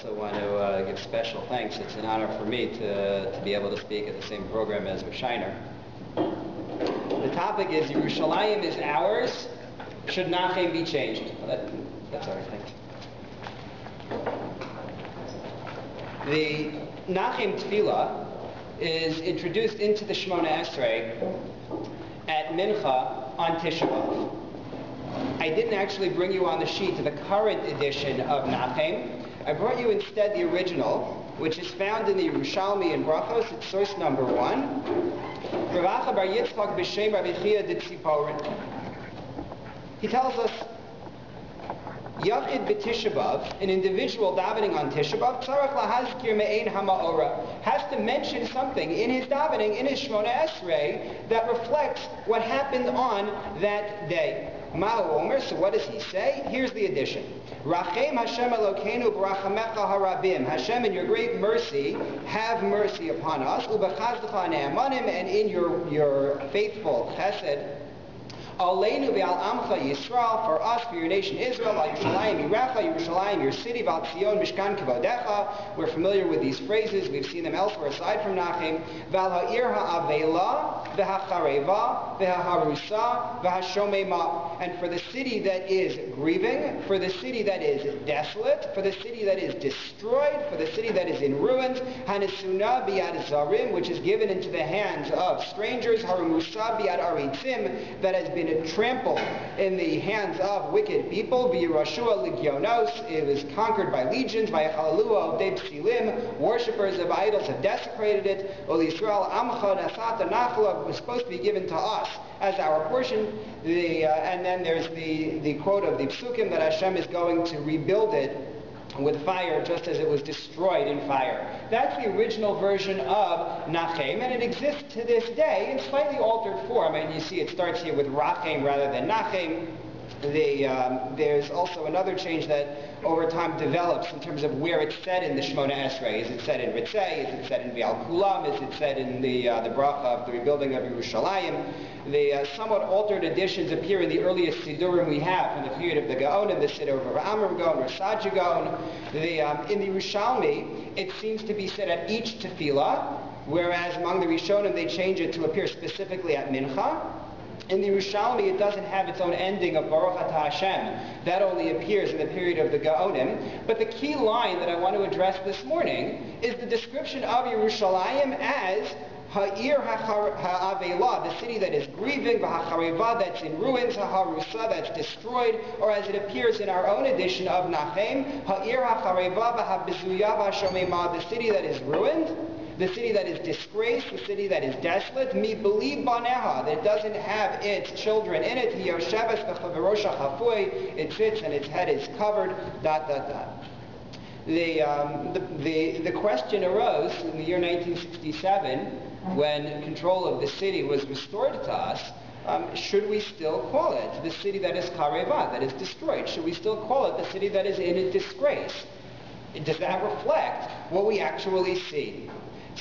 also want to uh, give special thanks. It's an honor for me to, to be able to speak at the same program as Shiner. The topic is Yerushalayim is ours. Should Nachem be changed? Well, that, that's all right, thanks. The Nachem Tefillah is introduced into the Shemona Esrei at Mincha on Tisha. I didn't actually bring you on the sheet to the current edition of Nachem. I brought you instead the original, which is found in the Yerushalmi in Brachos. It's source number one. He tells us Yachid b'Tishabav, an individual davening on Tishabav, lahazkir me'ein hama'ora, has to mention something in his davening, in his Shmona Esrei, that reflects what happened on that day. Ma'u Omer, so what does he say? Here's the addition. Rachem Hashem Elokeinu b'rachamecha harabim. Hashem, in your great mercy, have mercy upon us. Ubechazdecha ne'emanim, and in your, your faithful chesed, Aleinu ve'al amcha Yisrael, for us, for your nation Israel, al Yerushalayim Yirecha, Yerushalayim, your city, Val Tzion, Mishkan. We're familiar with these phrases. We've seen them elsewhere aside from Nachem. Val ha'ir ha'avela, v'ha'chareva, v'ha'harusa, v'ha'shomema. And for the city that is grieving, for the city that is desolate, for the city that is destroyed, for the city that is in ruins, hanesuna bi'ad zarim, which is given into the hands of strangers, harumusa bi'ad aritzim, that has been trampled in the hands of wicked people. V'yirashua it was conquered by legions. V'yachalelua ovdei psilim, worshippers of idols have desecrated it. Ol Yisrael amcha nasata nachla was supposed to be given to us as our portion. The, uh, and then there's the, the quote of the psukim that Hashem is going to rebuild it with fire just as it was destroyed in fire. That's the original version of Nachem, and it exists to this day in slightly altered form. And you see it starts here with Rachem rather than Nachem. The, um, there's also another change that over time develops in terms of where it's said in the Shemona Esrei. Is it said in Ritzei? Is it said in Vial Kulam? Is it said in the, uh, the bracha of the rebuilding of Yerushalayim? The uh, somewhat altered editions appear in the earliest Sidurim we have from the period of the Gaon Gaonim, the Siddur of Amram Gaon, Rasaja Gaon. The, um, in the Yerushalmi, it seems to be said at each tefillah, whereas among the Rishonim they change it to appear specifically at Mincha. In the Yerushalmi, it doesn't have its own ending of Baruch Atah Hashem. That only appears in the period of the Gaonim. But the key line that I want to address this morning is the description of Yerushalayim as Ha'ir ha'avela, the city that is grieving, v'ha'chareva, that's in ruins, ha'harusa, that's destroyed, or as it appears in our own edition of Nachem, ha'ir ha'chareva, v'ha'bizuya, v'ha'shomema, the city that is ruined, the city that is disgraced, the city that is desolate, mi believe baneha, that doesn't have its children in it, yosheves v'chaverosha hafui, it sits and its head is covered, dot, dot, dot. The, um, the, the, the question arose in the year 1967 when control of the city was restored to us, um, should we still call it the city that is kareva, that is destroyed? Should we still call it the city that is in a disgrace? Does that reflect what we actually see?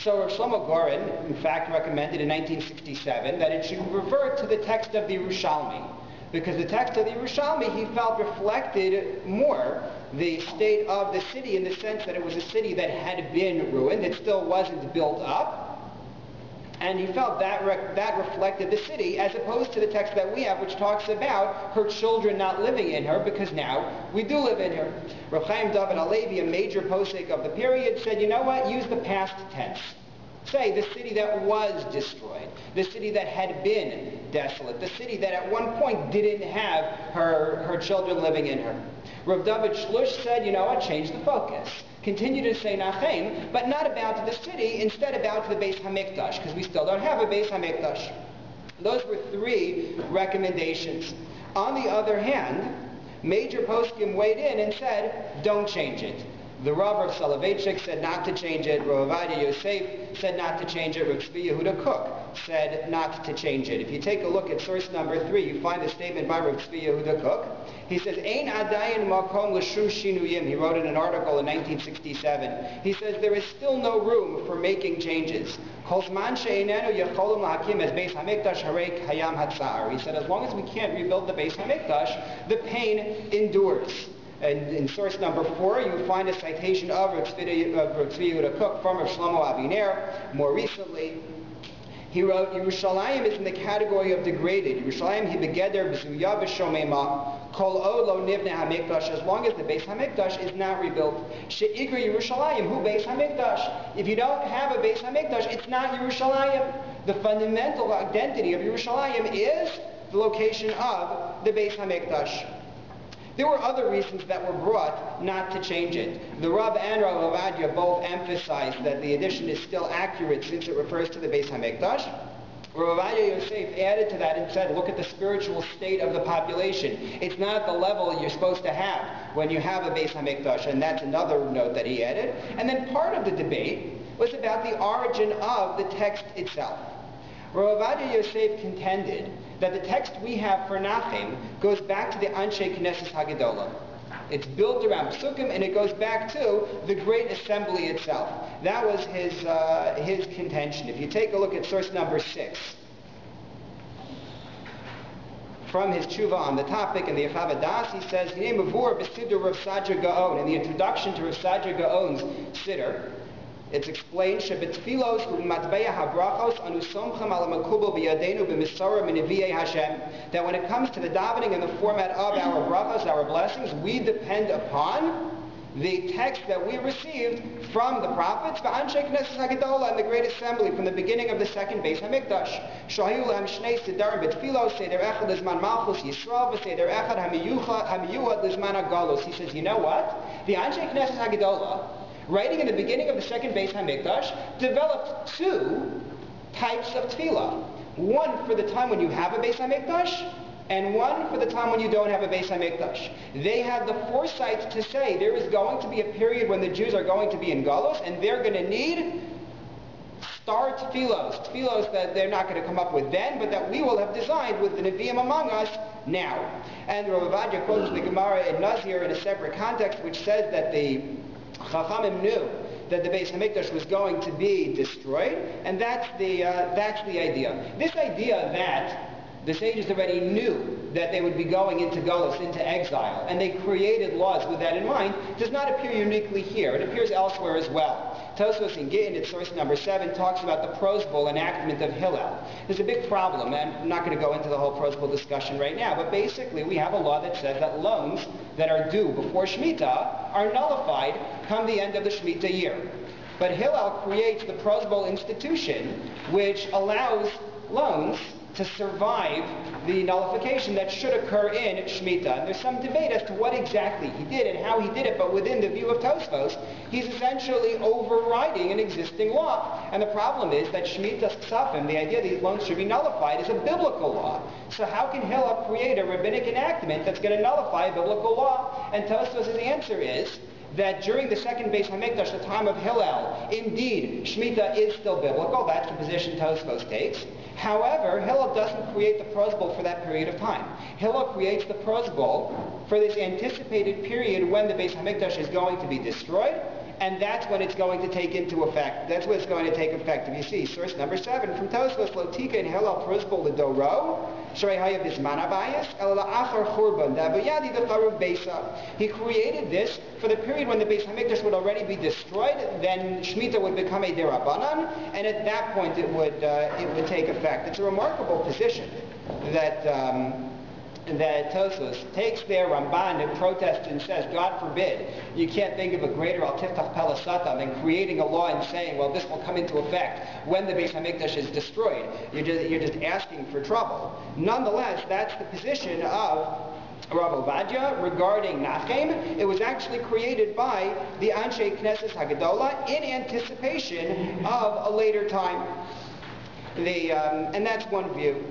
So Shlomo Goren, in fact, recommended in 1967 that it should revert to the text of the Yerushalmi, because the text of the Yerushalmi he felt reflected more the state of the city in the sense that it was a city that had been ruined, it still wasn't built up, and he felt that re- that reflected the city as opposed to the text that we have which talks about her children not living in her because now we do live in her. Rav Chaim David Halevi, a major posek of the period, said, you know what, use the past tense. Say the city that was destroyed, the city that had been desolate, the city that at one point didn't have her, her children living in her. Rav David Shlush said, you know what, change the focus continue to say Nachem, but not about the city, instead about the Beis Hamikdash, because we still don't have a Beis Hamikdash. Those were three recommendations. On the other hand, major poskim weighed in and said, don't change it. The Rav of Soloveitchik said not to change it. Rav Ovadia Yosef said not to change it. Rav Tzvi Yehuda Kook said not to change it. If you take a look at source number three, you find a statement by Rav Tzvi Yehuda Kook. He says, Ein adayin makom l'shu shinuyim. He wrote in an article in 1967. He says, there is still no room for making changes. Hayam hatzar. He said, as long as we can't rebuild the Beis HaMikdash, the pain endures. And in source number four, you find a citation of Rav Tzvi uh, Yehuda Kook from Rav Shlomo Aviner. More recently, he wrote, Yerushalayim is in the category of degraded. Yerushalayim he begeder b'zuya v'shomema kol lo nivne hamikdash as long as the Beis hamikdash is not rebuilt. She'igra Yerushalayim who Beis hamikdash. If you don't have a Beis hamikdash, it's not Yerushalayim. The fundamental identity of Yerushalayim is the location of the Beis hamikdash. There were other reasons that were brought not to change it. The Rav and Rav Ovadia both emphasized that the addition is still accurate since it refers to the Beis HaMikdash. Rav Ovadia Yosef added to that and said, look at the spiritual state of the population. It's not the level you're supposed to have when you have a Beis HaMikdash, and that's another note that he added. And then part of the debate was about the origin of the text itself. Rav Ovadia Yosef contended that the text we have for Nachem goes back to the Anshe Knesset Haggadola. It's built around Psukim, and it goes back to the Great Assembly itself. That was his, uh, his contention. If you take a look at source number six, from his tshuva on the topic in the Yechave Da'as, he says, the "Name Mavur b'siddur Rav Sadia Gaon." In the introduction to Rav Sadia Gaon's siddur, it's explained habrachos anusomchem Hashem. That when it comes to the davening in the format of our brachos, our blessings, we depend upon the text that we received from the prophets, v'anshei knesses hagadola, and the great assembly from the beginning of the second Beis hamikdash. Shahayu lehem shnei sedarim B'Tfilos seder echad lizman malchus yisrael, v'seder echad hamiyuhad lizman agalos. He says, you know what? The anshei knesses hagadola writing in the beginning of the second Beis HaMikdash, developed two types of tefillah. One for the time when you have a Beis HaMikdash, and one for the time when you don't have a Beis HaMikdash. They had the foresight to say there is going to be a period when the Jews are going to be in Galos, and they're going to need star tefillos, tefillos that they're not going to come up with then, but that we will have designed with the Nevi'im among us now. And Rav Ovadia quotes the Gemara in Nazir in a separate context, which says that the Chachamim knew that the Beis Hamikdash was going to be destroyed, and that's the uh, that's the idea. This idea that the sages already knew that they would be going into Golos, into exile, and they created laws with that in mind, does not appear uniquely here. It appears elsewhere as well. Tosfos in Gittin, at source number 7, talks about the Prozbul enactment of Hillel. There's a big problem, and I'm not going to go into the whole Prozbul discussion right now, but basically we have a law that says that loans that are due before Shemitah are nullified come the end of the Shemitah year. But Hillel creates the Prose Bowl institution, which allows loans to survive the nullification that should occur in Shemitah. And there's some debate as to what exactly he did and how he did it, but within the view of Tosfos, he's essentially overriding an existing law. And the problem is that Shemitah's Ksafim, the idea that these loans should be nullified, is a biblical law. So how can Hillel create a rabbinic enactment that's going to nullify a biblical law? And Tosfos' answer is, that during the second Beis Hamikdash, the time of Hillel, indeed, Shemitah is still biblical. That's the position Tosfos takes. However, Hillel doesn't create the Prozbul for that period of time. Hillel creates the Prozbul for this anticipated period when the Beis Hamikdash is going to be destroyed, and that's when it's going to take into effect. That's when it's going to take effect. If you see, source number seven from Tosfos, Lotika and Hillel Prozbul the Doro, he created this for the period when the Beis Hamikdash would already be destroyed. Then Shemitah would become a derabanan, and at that point it would uh, it would take effect. It's a remarkable position that. Um, that Tosfos takes their Ramban and protests and says, God forbid, you can't think of a greater al-tiftach pelasatam than creating a law and saying, well, this will come into effect when the Beis HaMikdash is destroyed. You're just, you're just asking for trouble. Nonetheless, that's the position of Rav Ovadia regarding Nachem. It was actually created by the Anshe Knesset Haggadola in anticipation of a later time. The, um, and that's one view.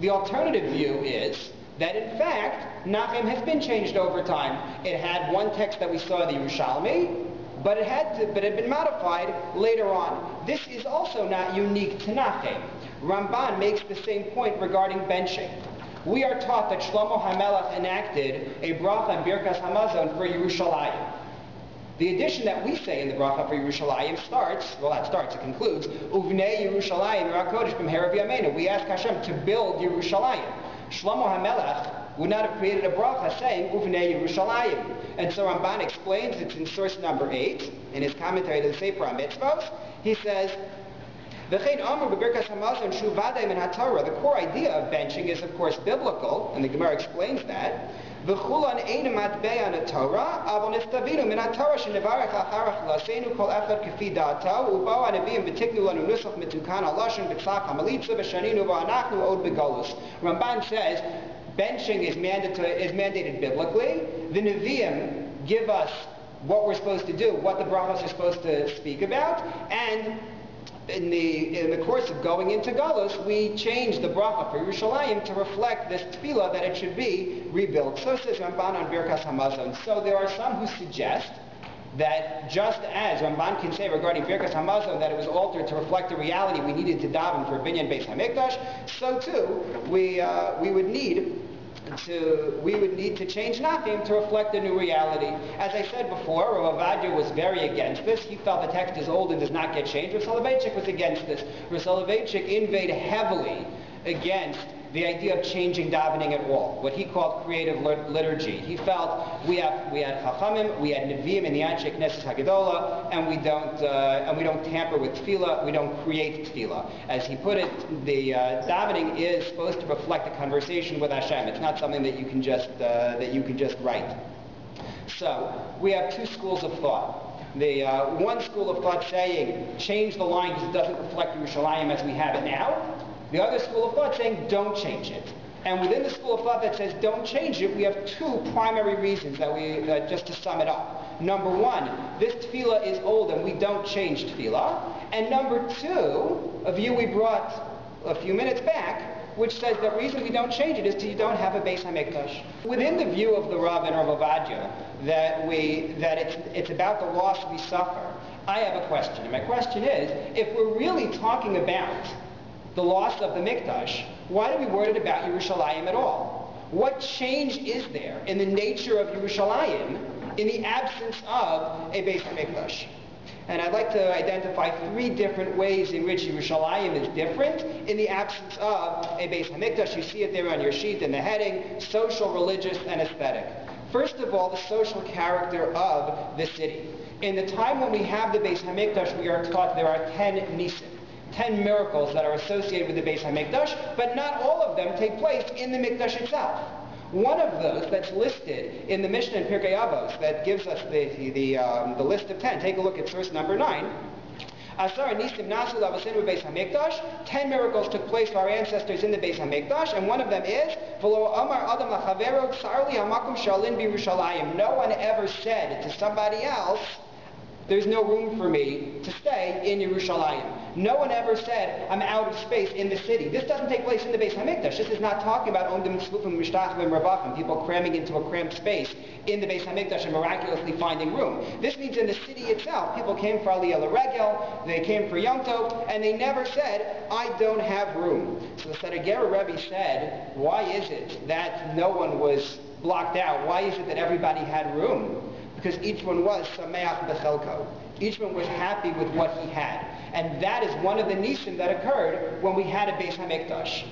The alternative view is that in fact, Nachem has been changed over time. It had one text that we saw in the Yerushalmi, but it had to, but it had been modified later on. This is also not unique to Nachem. Ramban makes the same point regarding benching. We are taught that Shlomo HaMelech enacted a bracha and Birkas Hamazon for Yerushalayim. The addition that we say in the bracha for Yerushalayim starts, well that starts, it concludes, Uvnei Yerushalayim Rakodesh B'mherav Yameinu. We ask Hashem to build Yerushalayim. Shlomo HaMelech would not have created a bracha saying Uvnei Yerushalayim. And so Ramban explains, it's in source number 8, in his commentary to the Sefer HaMitzvot, he says, the core idea of benching is, of course, biblical, and the Gemara explains that. וכולן אין מטבע התורה, אבל נסתבינו מן התורה שנברך אחר אכלסנו כל אחד כפי דעתו, ובאו הנביאים ותקנו לנו נוסח מתוקן הלשון בצלח המליצה ושנינו ואנחנו עוד בגולוס. Ramban says, benching is, mandatory, is mandated biblically. The Nevi'im give us what we're supposed to do, what the brachas are supposed to speak about, and in the, in the course of going into Galus, we changed the bracha for Yerushalayim to reflect this tefillah that it should be rebuilt. So says Ramban on Birkas Hamazon. So there are some who suggest that just as Ramban can say regarding Birkas Hamazon that it was altered to reflect the reality we needed to daven for Binyan Beis Hamikdash, so too we, uh, we would need to, we would need to change Nafim to reflect the new reality. As I said before, Rav was very against this. He felt the text is old and does not get changed. Rav Soloveitchik was against this. Rav Soloveitchik inveighed heavily against the idea of changing davening at all, what he called creative liturgy. He felt we have we had chachamim, we had neviim in the Anshe Knesset Haggadola, and we don't uh, and we don't tamper with tefillah, we don't create tefillah. As he put it, the uh, davening is supposed to reflect a conversation with Hashem. It's not something that you can just uh, that you can just write. So we have two schools of thought the uh, one school of thought saying change the line because it doesn't reflect Yerushalayim as we have it now, the other school of thought saying don't change it. And within the school of thought that says don't change it, we have two primary reasons that we, uh, just to sum it up. Number one, this tefillah is old and we don't change tefillah. And number two, a view we brought a few minutes back, which says the reason we don't change it is because you don't have a Beis HaMikdash. Within the view of the Rav and Rav Ovadia, that, we, that it's, it's about the loss we suffer, I have a question. And my question is, if we're really talking about the loss of the Mikdash, why do we word it about Yerushalayim at all? What change is there in the nature of Yerushalayim in the absence of a Beit Mikdash? And I'd like to identify three different ways in which Yerushalayim is different in the absence of a Beit HaMikdash. You see it there on your sheet in the heading, social, religious, and aesthetic. First of all, the social character of the city. In the time when we have the Beit HaMikdash, we are taught there are ten nisim ten miracles that are associated with the Beis HaMikdash, but not all of them take place in the Mikdash itself. One of those that's listed in the Mishnah in Pirkei Avos that gives us the, the, um, the list of ten. Take a look at source number nine. Asar Nisim Nasu Lavasinu Beis Hamikdash. Ten miracles took place for our ancestors in the Beis Hamikdash, and one of them is. No one ever said to somebody else, there's no room for me to stay in Yerushalayim. No one ever said, I'm out of space in the city. This doesn't take place in the Beis HaMikdash. This is not talking about Ondim Tzlufim Mishtachvim Ravachim, people cramming into a cramped space in the Beis HaMikdash and miraculously finding room. This means in the city itself, people came for Aliyah Regel, they came for Yom Tov, and they never said, I don't have room. So the Sadagera Rebbe said, why is it that no one was blocked out? Why is it that everybody had room? Because each one was sameach bechelko. Each one was happy with what he had. And that is one of the nisim that occurred when we had a Beis HaMikdash.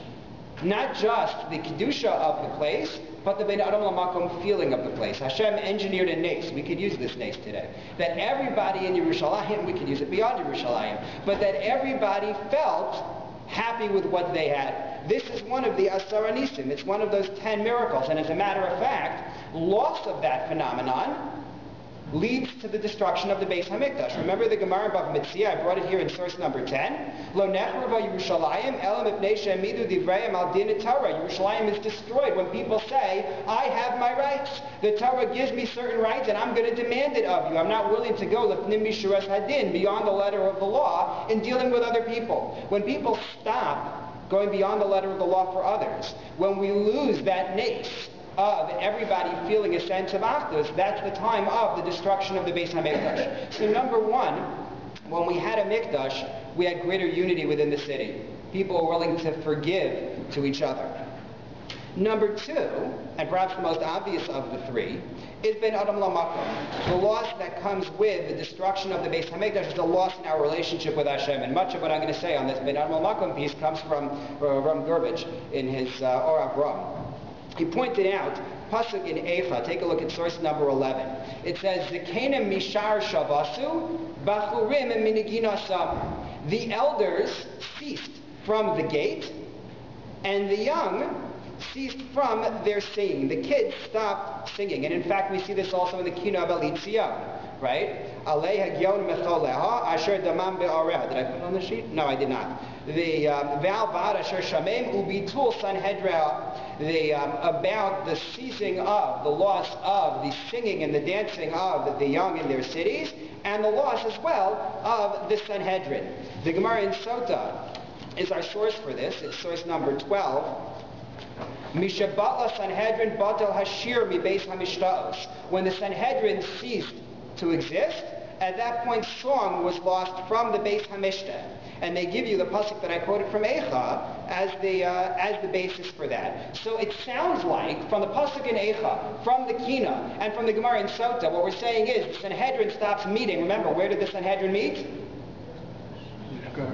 Not just the kedusha of the place, but the Ben Adam Lamakom feeling of the place. Hashem engineered a nace. We could use this nace today. That everybody in Yerushalayim, we could use it beyond Yerushalayim, but that everybody felt happy with what they had. This is one of the Asara Nisim. It's one of those ten miracles. And as a matter of fact, loss of that phenomenon leads to the destruction of the Beis Hamikdash. Remember the Gemara in Bava Metzia? I brought it here in source number 10. Lo nechrava Yerushalayim elam ipnei she'emidu divrayim al din Torah. Yerushalayim is destroyed when people say, I have my rights. The Torah gives me certain rights and I'm going to demand it of you. I'm not willing to go lefnim mishuras hadin, beyond the letter of the law, in dealing with other people. When people stop going beyond the letter of the law for others, when we lose that nace, of everybody feeling a sense of Achdus, that's the time of the destruction of the Beis HaMikdash. So number one, when we had a Mikdash, we had greater unity within the city. People were willing to forgive to each other. Number two, and perhaps the most obvious of the three, is Ben Adam Lamakom. The loss that comes with the destruction of the Beis Hamikdash is a loss in our relationship with Hashem. And much of what I'm going to say on this Ben Adam Lamakom piece comes from uh, Ram in his uh, Or. He pointed out, Pasuk in Echa, take a look at source number 11. It says, Zekenim mishar shavasu, bachurim miniginasam. The elders ceased from the gate, and the young ceased from their singing. The kids stopped singing. And in fact, we see this also in the Kino of Elitzion, right? Alei Hagyon Metholeha, Asher Damam Be'areha. Did I put on the sheet? No, I did not. The um, Ubitul the, um, about the ceasing of, the loss of, the singing and the dancing of the young in their cities, and the loss as well of the Sanhedrin. The Gemara in Sota is our source for this. It's source number 12. Mishabatla Sanhedrin Batal Hashir Mi Beis Hamishtaos. When the Sanhedrin ceased to exist, at that point song was lost from the Beis Hamishta. And they give you the pasuk that I quoted from Eicha as the uh, as the basis for that. So it sounds like from the pasuk in Eicha, from the Kina, and from the Gemara in Sota, what we're saying is the Sanhedrin stops meeting. Remember, where did the Sanhedrin meet?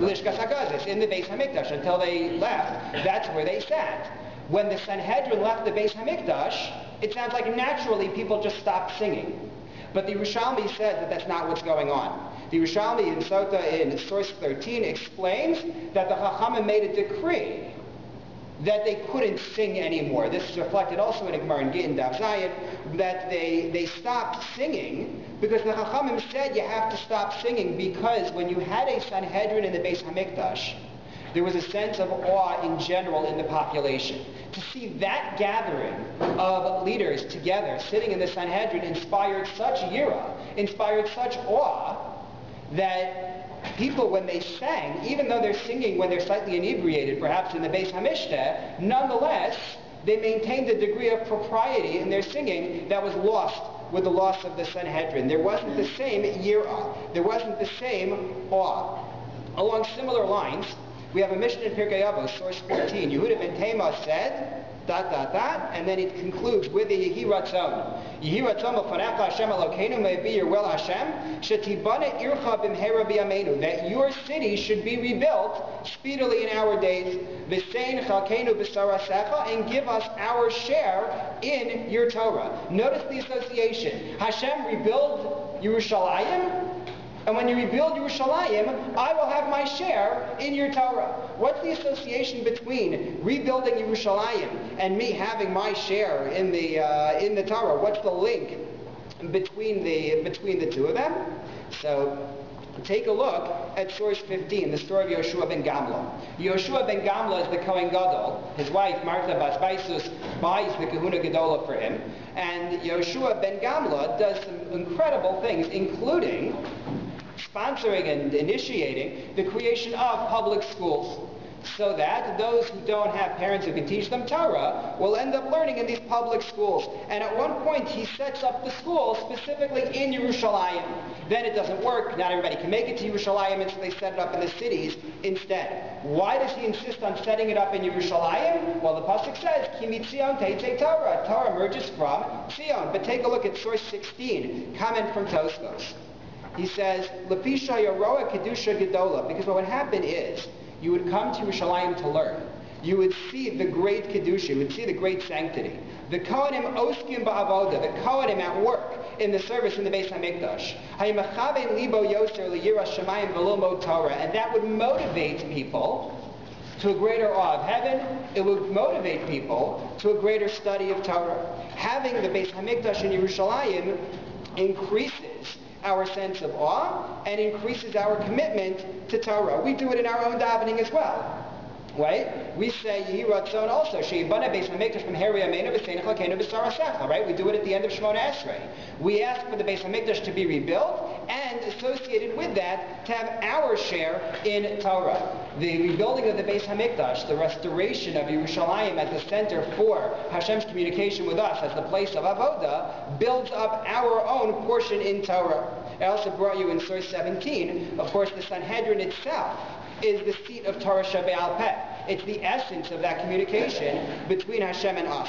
Lishkas Hagazis, in the Beis Hamikdash. Until they left, that's where they sat. When the Sanhedrin left the Beis Hamikdash, it sounds like naturally people just stopped singing. But the Yerushalmi says that that's not what's going on. The Yerushalmi in Sota in source 13 explains that the Chachamim made a decree that they couldn't sing anymore. This is reflected also in Gemara in Gittin Dav Zayin, that they, they stopped singing because the Chachamim said you have to stop singing because when you had a Sanhedrin in the Beis Hamikdash, there was a sense of awe in general in the population. To see that gathering of leaders together, sitting in the Sanhedrin, inspired such yira, inspired such awe, that people, when they sang, even though they're singing when they're slightly inebriated, perhaps in the Beis Hamishta, nonetheless, they maintained a degree of propriety in their singing that was lost with the loss of the Sanhedrin. There wasn't the same yira. There wasn't the same awe. Along similar lines, we have a Mishnah in Pirkei Avos, source 14. Yehuda ben Tema said, dot, dot, dot, and then it concludes with the Yehi Ratzon. Yehi Ratzon b'fanecha Hashem Elokeinu may be your will Hashem, shetibane ircha b'mhera b'yameinu, that your city should be rebuilt speedily in our days, v'sein chalkeinu b'sarasecha, and give us our share in your Torah. Notice the association. Hashem rebuild Yerushalayim, and when you rebuild Yerushalayim, I will have my share in your Torah. What's the association between rebuilding Yerushalayim and me having my share in the uh, in the Torah? What's the link between the between the two of them? So take a look at source 15, the story of Yoshua ben Gamla. Yoshua ben Gamla is the Kohen Gadol. His wife, Martha Basbaisus, buys the Kahuna Gadola for him. And Yoshua ben Gamla does some incredible things, including sponsoring and initiating the creation of public schools so that those who don't have parents who can teach them Torah will end up learning in these public schools. And at one point he sets up the school specifically in Yerushalayim. Then it doesn't work. Not everybody can make it to Yerushalayim, and so they set it up in the cities instead. Why does he insist on setting it up in Yerushalayim? Well, the Pasuk says, Kimitzion Teitze Torah. Torah emerges from Zion. But take a look at source 16, comment from Tosfos. He says, Lapisha Yoroa Kedusha Gedola, because what would happen is, you would come to Yerushalayim to learn. You would see the great Kedusha, you would see the great sanctity. The Kohanim Oskim Ba'avoda, the Kohanim at work in the service in the Beis HaMikdash. Libo Yoser Liyira Shemayim Velomo Torah. And that would motivate people to a greater awe of heaven. It would motivate people to a greater study of Torah. Having the Beis HaMikdash in Yerushalayim increases our sense of awe and increases our commitment to Torah. We do it in our own davening as well. Right? We say Yehi Ratzon also. Sheibana Beis Hamikdash from Heri Amenu V'Seinach Lakeinu B'Sarasecha. Right? We do it at the end of Shemona Esrei. We ask for the Beis Hamikdash to be rebuilt, and associated with that, to have our share in Torah. The rebuilding of the Beis Hamikdash, the restoration of Yerushalayim as the center for Hashem's communication with us, as the place of avoda, builds up our own portion in Torah. I also brought you in source 17, of course, the Sanhedrin itself is the seat of Torah Shebe'al Peh. It's the essence of that communication between Hashem and us.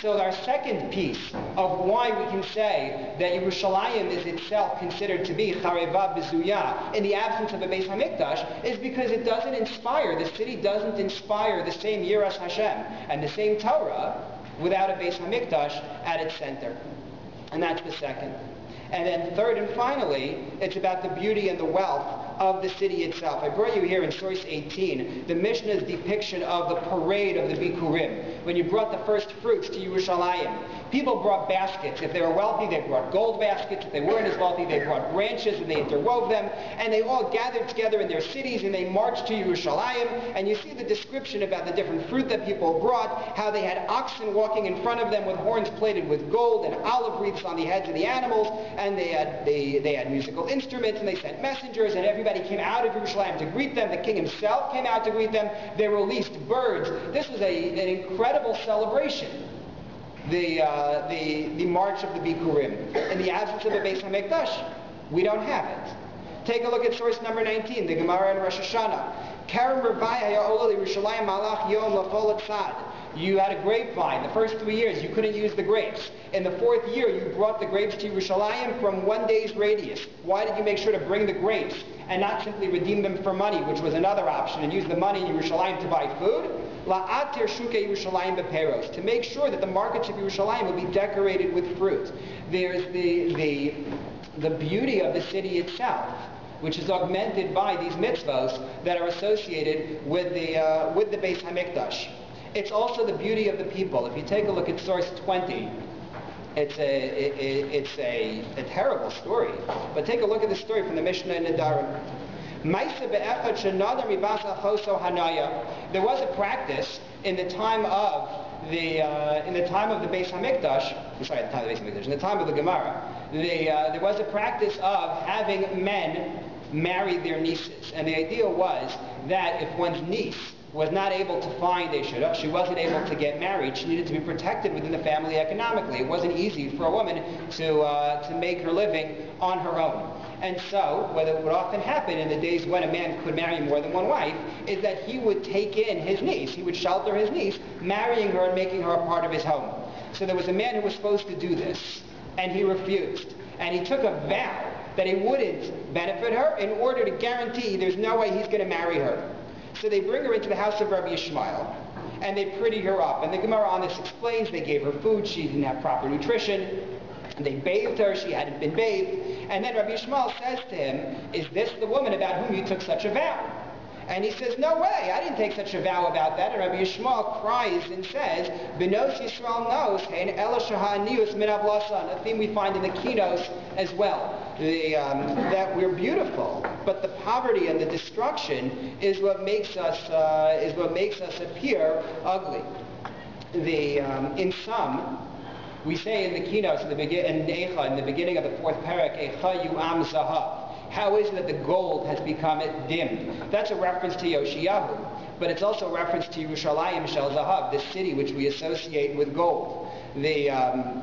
So our second piece of why we can say that Yerushalayim is itself considered to be Chareva Bezuya in the absence of a Beis Hamikdash is because it doesn't inspire, the city doesn't inspire the same Yiras Hashem and the same Torah without a Beis Hamikdash at its center. And that's the second. And then third and finally, it's about the beauty and the wealth of the city itself. I brought you here in source 18, the Mishnah's depiction of the parade of the Bikurim, when you brought the first fruits to Yerushalayim. People brought baskets. If they were wealthy, they brought gold baskets. If they weren't as wealthy, they brought branches and they interwove them. And they all gathered together in their cities and they marched to Yerushalayim. And you see the description about the different fruit that people brought, how they had oxen walking in front of them with horns plated with gold and olive wreaths on the heads of the animals. And they had, they, they had musical instruments and they sent messengers and everybody came out of Jerusalem to greet them. The king himself came out to greet them. They released birds. This was a, an incredible celebration the, uh, the, the march of the Bikurim. In the absence of a Beis HaMikdash, we don't have it. Take a look at source number 19, the Gemara in Rosh Hashanah. Karim Malach Yom You had a grapevine. The first three years, you couldn't use the grapes. In the fourth year, you brought the grapes to Yerushalayim from one day's radius. Why did you make sure to bring the grapes and not simply redeem them for money, which was another option, and use the money in Yerushalayim to buy food? La'atir shuke Yerushalayim beperos, to make sure that the markets of Yerushalayim will be decorated with fruit. There's the, the, the beauty of the city itself, which is augmented by these mitzvahs that are associated with the, uh, with the Beis HaMikdash. It's also the beauty of the people. If you take a look at source 20, it's a, it, it's a, a terrible story. But take a look at the story from the Mishnah in Nedarim. There was a practice in the time of the uh, in the time of the Beis Hamikdash. Sorry, the time of the Beis Hamikdash. In the time of the Gemara, the, uh, there was a practice of having men marry their nieces, and the idea was that if one's niece was not able to find a shidduch, she wasn't able to get married, she needed to be protected within the family economically. It wasn't easy for a woman to, uh, to make her living on her own. And so, what would often happen in the days when a man could marry more than one wife, is that he would take in his niece, he would shelter his niece, marrying her and making her a part of his home. So there was a man who was supposed to do this, and he refused. And he took a vow that he wouldn't benefit her in order to guarantee there's no way he's going to marry her. So they bring her into the house of Rabbi Ishmael, and they pretty her up. And the Gemara on this explains they gave her food, she didn't have proper nutrition, and they bathed her, she hadn't been bathed. And then Rabbi Ishmael says to him, is this the woman about whom you took such a vow? And he says, no way, I didn't take such a vow about that. And Rabbi Yishmael cries and says, Benos Yisrael knows, Hein Nius min a theme we find in the Kinos as well, the, um, that we're beautiful, but the poverty and the destruction is what makes us, uh, is what makes us appear ugly. The, um, in some, we say in the Kinos in the, in the beginning of the fourth parak, Eicha yu'am zahav. How is it that the gold has become dimmed? That's a reference to Yoshiyahu, but it's also a reference to Yerushalayim Shel Zahav, the city which we associate with gold. The, um,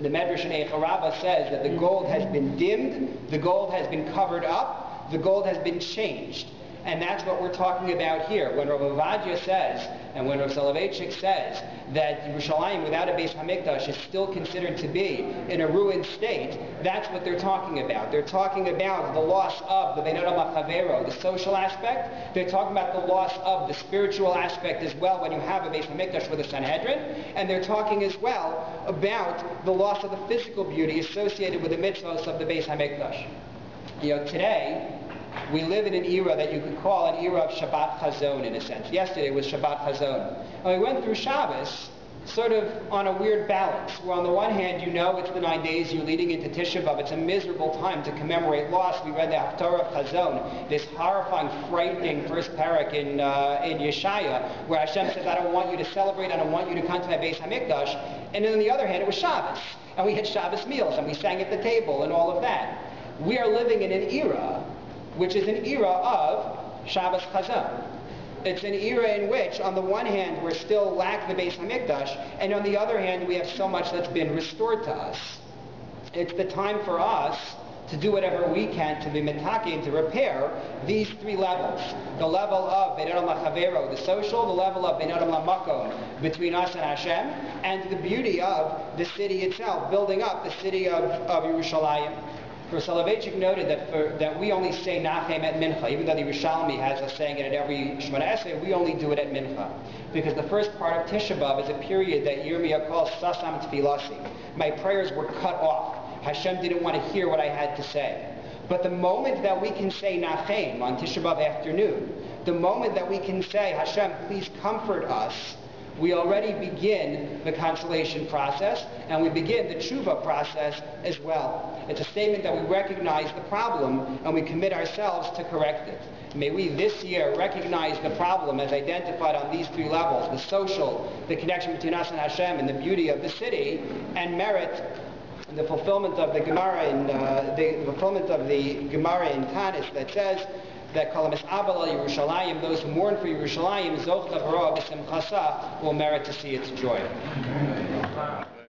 the Medrash in Eicha says that the gold has been dimmed, the gold has been covered up, the gold has been changed. And that's what we're talking about here. When Rav Ovadia says, and when Rav Soloveitchik says, that Yerushalayim without a Beis Hamikdash is still considered to be in a ruined state, that's what they're talking about. They're talking about the loss of the Benot Machavero, the social aspect. They're talking about the loss of the spiritual aspect as well when you have a Beis Hamikdash with a Sanhedrin. And they're talking as well about the loss of the physical beauty associated with the mitzvahs of the Beis Hamikdash. You know, today, we live in an era that you could call an era of Shabbat Chazon in a sense. Yesterday was Shabbat Chazon. And we went through Shabbos sort of on a weird balance, where on the one hand you know it's the nine days you're leading into Tisha B'Av, it's a miserable time to commemorate loss. We read the Haftarah Chazon, this horrifying, frightening first parak in, uh, in Yeshaya, where Hashem says, I don't want you to celebrate, I don't want you to come to my Beis HaMikdash. And then on the other hand, it was Shabbos. And we had Shabbos meals, and we sang at the table, and all of that. We are living in an era which is an era of Shabbos Chazon. It's an era in which, on the one hand, we still lack the Beis Hamikdash, and on the other hand, we have so much that's been restored to us. It's the time for us to do whatever we can to be metakim, to repair these three levels. The level of Beinadim Lachavero, the social, the level of Beinadim Lamakom, between us and Hashem, and the beauty of the city itself, building up the city of, of Yerushalayim. Rav Soloveitchik noted that, for, that we only say Nachem at Mincha, even though the Yerushalmi has us saying it at every Shemona Esrei, we only do it at Mincha. Because the first part of Tisha B'Av is a period that Yirmiyah calls Sasam Tfilasi. My prayers were cut off. Hashem didn't want to hear what I had to say. But the moment that we can say Nachem on Tisha B'Av afternoon, the moment that we can say, Hashem, please comfort us, we already begin the consolation process, and we begin the tshuva process as well. It's a statement that we recognize the problem, and we commit ourselves to correct it. May we this year recognize the problem as identified on these three levels, the social, the connection between us and Hashem, and the beauty of the city, and merit the fulfillment of the Gemara in uh, the fulfillment of the Gemara in Tanis that says that Kalamis Abala Yerushalayim, those who mourn for Yerushalayim, Zoch Tavara will merit to see its joy.